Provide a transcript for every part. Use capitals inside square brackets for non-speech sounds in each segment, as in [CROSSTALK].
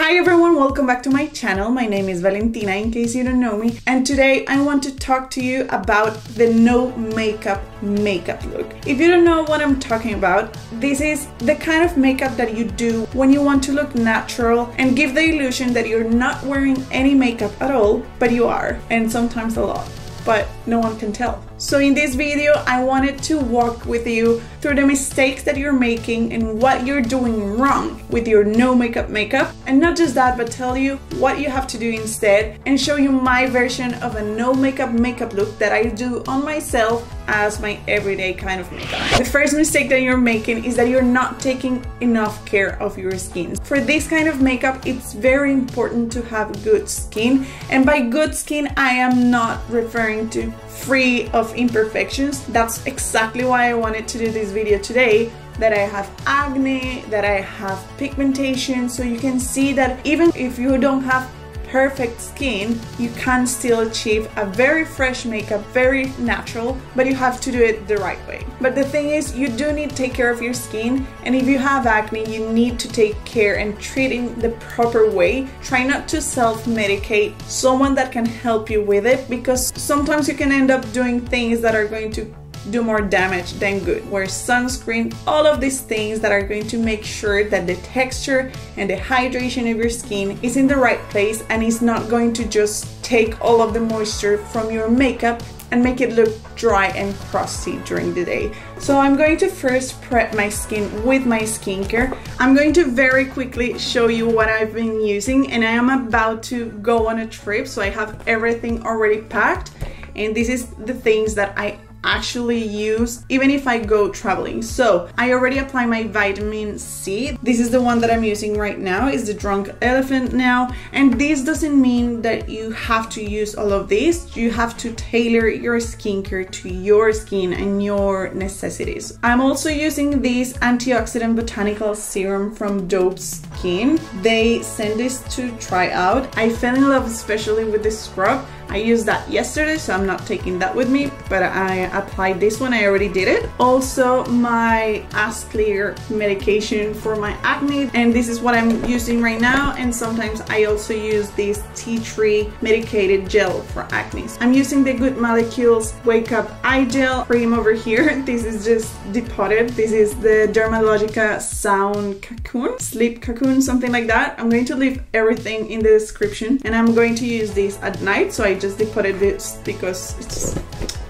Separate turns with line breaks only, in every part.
Hi everyone, welcome back to my channel. My name is Valentina in case you don't know me. And today I want to talk to you about the no makeup makeup look. If you don't know what I'm talking about, this is the kind of makeup that you do when you want to look natural and give the illusion that you're not wearing any makeup at all, but you are, and sometimes a lot but no one can tell. So in this video, I wanted to walk with you through the mistakes that you're making and what you're doing wrong with your no makeup makeup. And not just that, but tell you what you have to do instead and show you my version of a no makeup makeup look that I do on myself as my everyday kind of makeup. The first mistake that you're making is that you're not taking enough care of your skin. For this kind of makeup, it's very important to have good skin. And by good skin, I am not referring to free of imperfections. That's exactly why I wanted to do this video today that I have acne, that I have pigmentation, so you can see that even if you don't have perfect skin, you can still achieve a very fresh makeup, very natural, but you have to do it the right way. But the thing is, you do need to take care of your skin, and if you have acne, you need to take care and treat in the proper way. Try not to self-medicate someone that can help you with it because sometimes you can end up doing things that are going to do more damage than good. Wear sunscreen, all of these things that are going to make sure that the texture and the hydration of your skin is in the right place and is not going to just take all of the moisture from your makeup and make it look dry and crusty during the day. So I'm going to first prep my skin with my skincare. I'm going to very quickly show you what I've been using and I am about to go on a trip so I have everything already packed and this is the things that I actually use even if I go traveling. So I already apply my vitamin C. This is the one that I'm using right now is the drunk elephant now and this doesn't mean that you have to use all of this. You have to tailor your skincare to your skin and your necessities. I'm also using this antioxidant botanical serum from Dope Skin. They sent this to try out. I fell in love especially with this scrub I used that yesterday, so I'm not taking that with me, but I applied this one, I already did it. Also my Asclear medication for my acne, and this is what I'm using right now, and sometimes I also use this tea tree medicated gel for acne. I'm using the Good Molecules Wake Up Eye Gel cream over here. [LAUGHS] This is just depotted. This is the Dermalogica Sound Cocoon, Sleep Cocoon, something like that. I'm going to leave everything in the description, and I'm going to use this at night, so I just decorated this because it's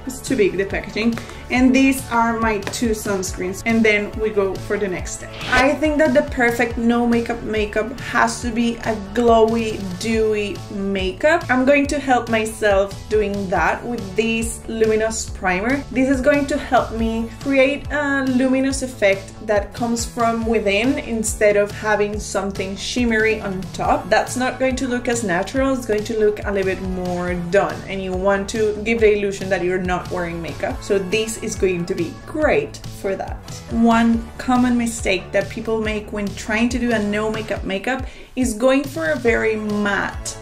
it's too big the packaging and these are my two sunscreens. And then we go for the next step. I think that the perfect no makeup makeup has to be a glowy dewy makeup. I'm going to help myself doing that with this luminous primer. This is going to help me create a luminous effect that comes from within instead of having something shimmery on top. That's not going to look as natural. It's going to look a little bit more done. And you want to give the illusion that you're not wearing makeup. So this is going to be great for that. One common mistake that people make when trying to do a no makeup makeup is going for a very matte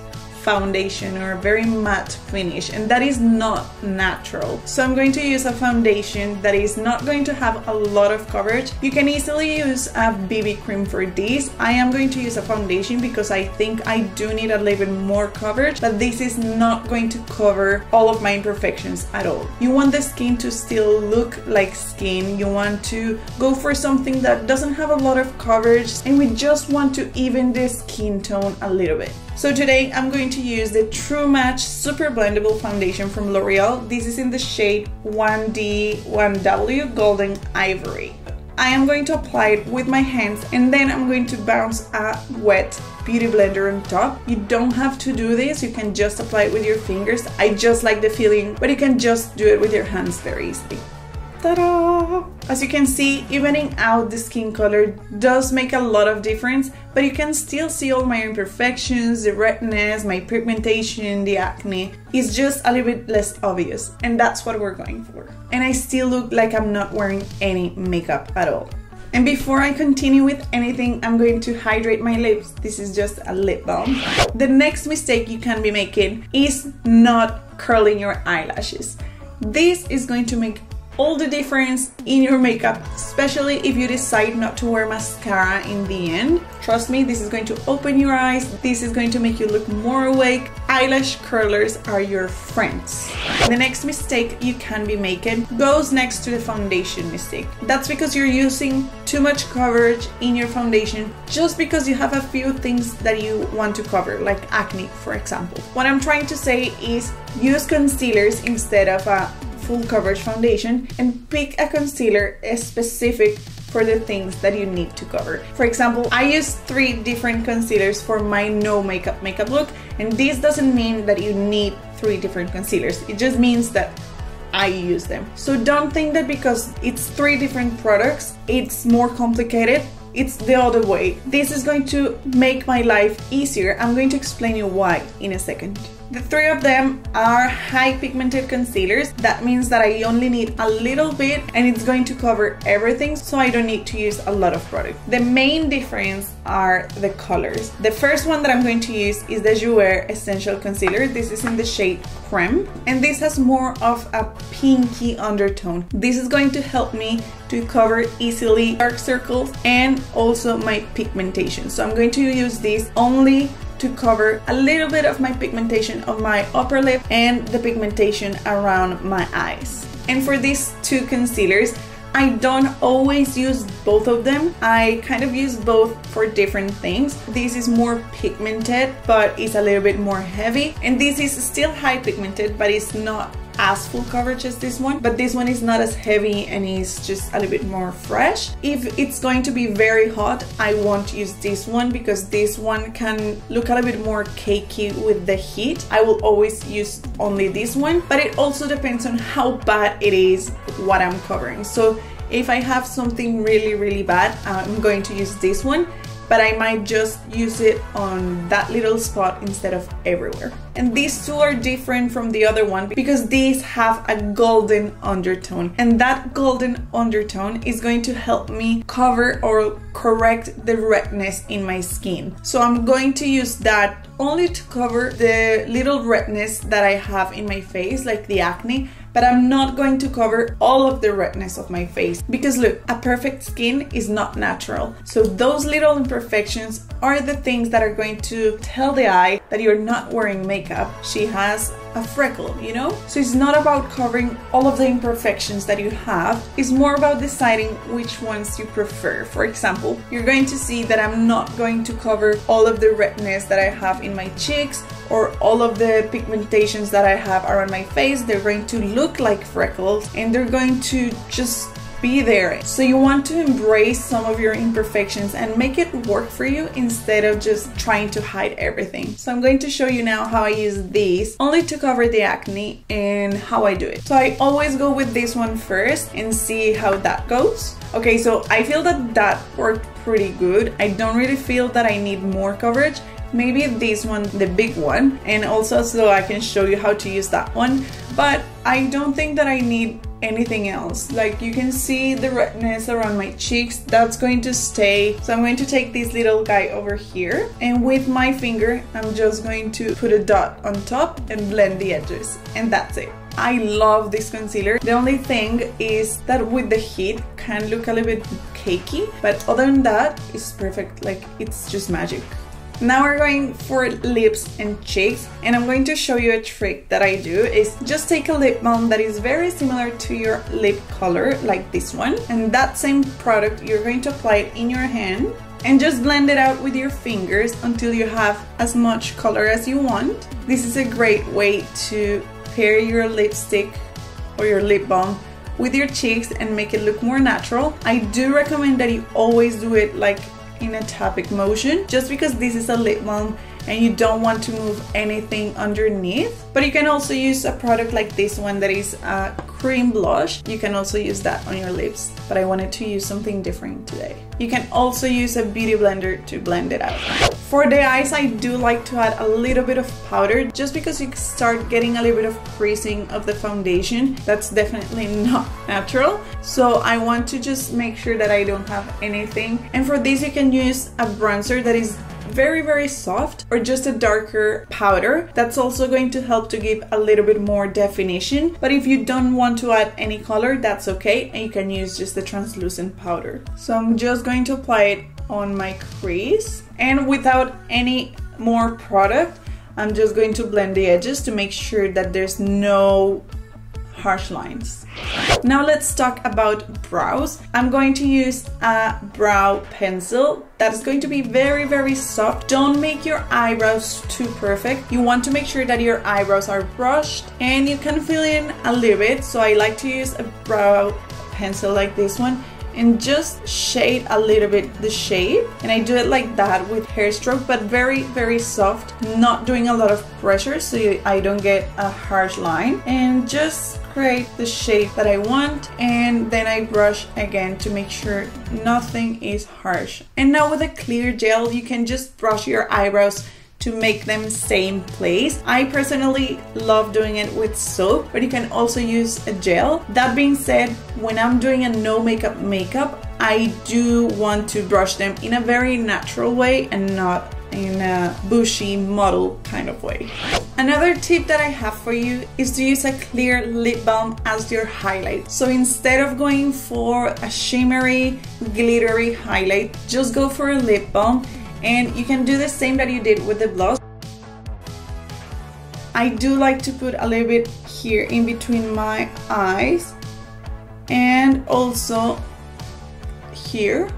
foundation or a very matte finish and that is not natural. So I'm going to use a foundation that is not going to have a lot of coverage. You can easily use a BB cream for this. I am going to use a foundation because I think I do need a little bit more coverage but this is not going to cover all of my imperfections at all. You want the skin to still look like skin. You want to go for something that doesn't have a lot of coverage and we just want to even the skin tone a little bit. So today I'm going to use the True Match Super Blendable Foundation from L'Oreal. This is in the shade 1D1W Golden Ivory. I am going to apply it with my hands and then I'm going to bounce a wet beauty blender on top. You don't have to do this, you can just apply it with your fingers. I just like the feeling, but you can just do it with your hands very easily. Ta-da! As you can see, evening out the skin color does make a lot of difference, but you can still see all my imperfections, the redness, my pigmentation, the acne. It's just a little bit less obvious, and that's what we're going for. And I still look like I'm not wearing any makeup at all. And before I continue with anything, I'm going to hydrate my lips. This is just a lip balm. The next mistake you can be making is not curling your eyelashes. This is going to make all the difference in your makeup, especially if you decide not to wear mascara in the end. Trust me, this is going to open your eyes. This is going to make you look more awake. Eyelash curlers are your friends. The next mistake you can be making goes next to the foundation mistake. That's because you're using too much coverage in your foundation just because you have a few things that you want to cover, like acne, for example. What I'm trying to say is use concealers instead of a full coverage foundation and pick a concealer specific for the things that you need to cover. For example, I use three different concealers for my no makeup makeup look and this doesn't mean that you need three different concealers. It just means that I use them. So don't think that because it's three different products, it's more complicated. It's the other way. This is going to make my life easier. I'm going to explain you why in a second. The three of them are high pigmented concealers. That means that I only need a little bit and it's going to cover everything so I don't need to use a lot of product. The main difference are the colors. The first one that I'm going to use is the Jouer Essential Concealer. This is in the shade Creme and this has more of a pinky undertone. This is going to help me to cover easily dark circles and also my pigmentation. So I'm going to use this only to cover a little bit of my pigmentation of my upper lip and the pigmentation around my eyes. And for these two concealers, I don't always use both of them. I kind of use both for different things. This is more pigmented, but it's a little bit more heavy. And this is still high pigmented, but it's not as full coverage as this one but this one is not as heavy and is just a little bit more fresh. If it's going to be very hot I won't use this one because this one can look a little bit more cakey with the heat. I will always use only this one but it also depends on how bad it is what I'm covering. So if I have something really really bad I'm going to use this one but I might just use it on that little spot instead of everywhere. And these two are different from the other one because these have a golden undertone and that golden undertone is going to help me cover or correct the redness in my skin. So I'm going to use that only to cover the little redness that I have in my face like the acne but I'm not going to cover all of the redness of my face because look, a perfect skin is not natural. So those little imperfections are the things that are going to tell the eye that you're not wearing makeup. She has a freckle, you know? So it's not about covering all of the imperfections that you have, it's more about deciding which ones you prefer. For example, you're going to see that I'm not going to cover all of the redness that I have in my cheeks or all of the pigmentations that I have around my face. They're going to look like freckles and they're going to just be there. So you want to embrace some of your imperfections and make it work for you instead of just trying to hide everything. So I'm going to show you now how I use these only to cover the acne and how I do it. So I always go with this one first and see how that goes. Okay, so I feel that that worked pretty good. I don't really feel that I need more coverage maybe this one the big one. And also so I can show you how to use that one. But I don't think that I need anything else. Like you can see the redness around my cheeks. That's going to stay. So I'm going to take this little guy over here. And with my finger I'm just going to put a dot on top and blend the edges. And that's it. I love this concealer. The only thing is that with the heat can look a little bit cakey, but other than that, it's perfect. Like it's just magic. Now we're going for lips and cheeks and I'm going to show you a trick that I do is just take a lip balm that is very similar to your lip color like this one and that same product you're going to apply it in your hand and just blend it out with your fingers until you have as much color as you want. This is a great way to pair your lipstick or your lip balm with your cheeks and make it look more natural. I do recommend that you always do it like in a tapping motion just because this is a lip balm and you don't want to move anything underneath. But you can also use a product like this one that is a cream blush. You can also use that on your lips but I wanted to use something different today. You can also use a beauty blender to blend it out for the eyes I do like to add a little bit of powder just because you start getting a little bit of creasing of the foundation. That's definitely [LAUGHS] not natural. So I want to just make sure that I don't have anything. And for this you can use a bronzer that is very very soft or just a darker powder. That's also going to help to give a little bit more definition. But if you don't want to add any color that's okay and you can use just the translucent powder. So I'm just going to apply it on my crease and without any more product I'm just going to blend the edges to make sure that there's no harsh lines. Now let's talk about brows. I'm going to use a brow pencil that's going to be very, very soft. Don't make your eyebrows too perfect. You want to make sure that your eyebrows are brushed and you can fill in a little bit. So I like to use a brow pencil like this one and just shade a little bit the shape. And I do it like that with hair stroke but very very soft not doing a lot of pressure so I don't get a harsh line. And just create the shape that I want and then I brush again to make sure nothing is harsh. And now with a clear gel you can just brush your eyebrows to make them same place. I personally love doing it with soap, but you can also use a gel. That being said, when I'm doing a no makeup makeup, I do want to brush them in a very natural way and not in a bushy model kind of way. Another tip that I have for you is to use a clear lip balm as your highlight. So instead of going for a shimmery, glittery highlight, just go for a lip balm and you can do the same that you did with the blush I do like to put a little bit here in between my eyes and also here.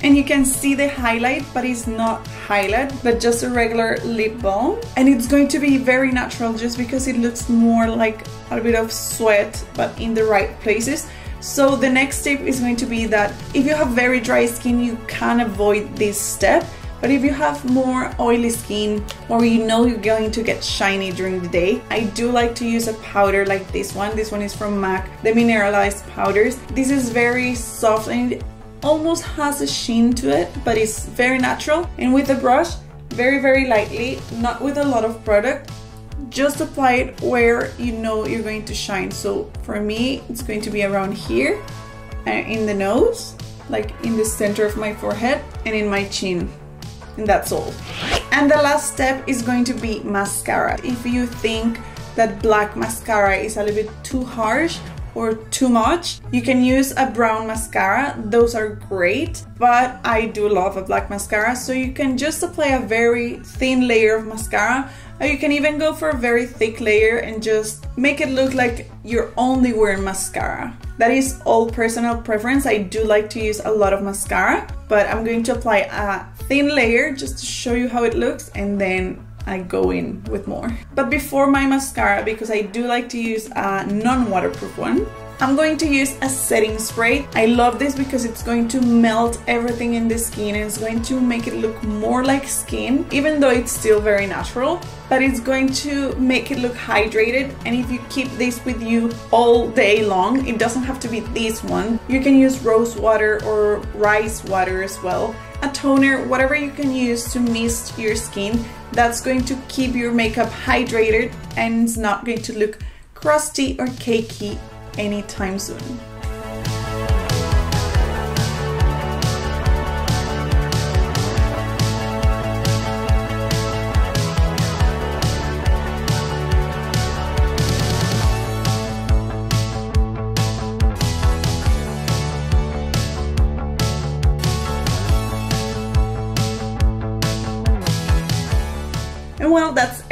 And you can see the highlight but it's not highlight but just a regular lip balm. And it's going to be very natural just because it looks more like a bit of sweat but in the right places so the next tip is going to be that if you have very dry skin, you can avoid this step. But if you have more oily skin or you know you're going to get shiny during the day, I do like to use a powder like this one. This one is from MAC, the mineralized powders. This is very soft and it almost has a sheen to it, but it's very natural. And with the brush, very, very lightly, not with a lot of product, just apply it where you know you're going to shine. So for me, it's going to be around here uh, in the nose, like in the center of my forehead and in my chin. And that's all. And the last step is going to be mascara. If you think that black mascara is a little bit too harsh or too much, you can use a brown mascara. Those are great, but I do love a black mascara. So you can just apply a very thin layer of mascara or you can even go for a very thick layer and just make it look like you're only wearing mascara. That is all personal preference. I do like to use a lot of mascara, but I'm going to apply a thin layer just to show you how it looks and then I go in with more. But before my mascara, because I do like to use a non-waterproof one, I'm going to use a setting spray. I love this because it's going to melt everything in the skin and it's going to make it look more like skin, even though it's still very natural, but it's going to make it look hydrated. And if you keep this with you all day long, it doesn't have to be this one. You can use rose water or rice water as well. A toner, whatever you can use to mist your skin, that's going to keep your makeup hydrated and it's not going to look crusty or cakey anytime soon.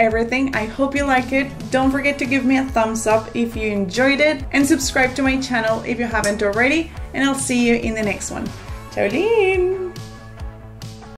Everything. I hope you like it. Don't forget to give me a thumbs up if you enjoyed it and subscribe to my channel if you haven't already. And I'll see you in the next one. Ciao!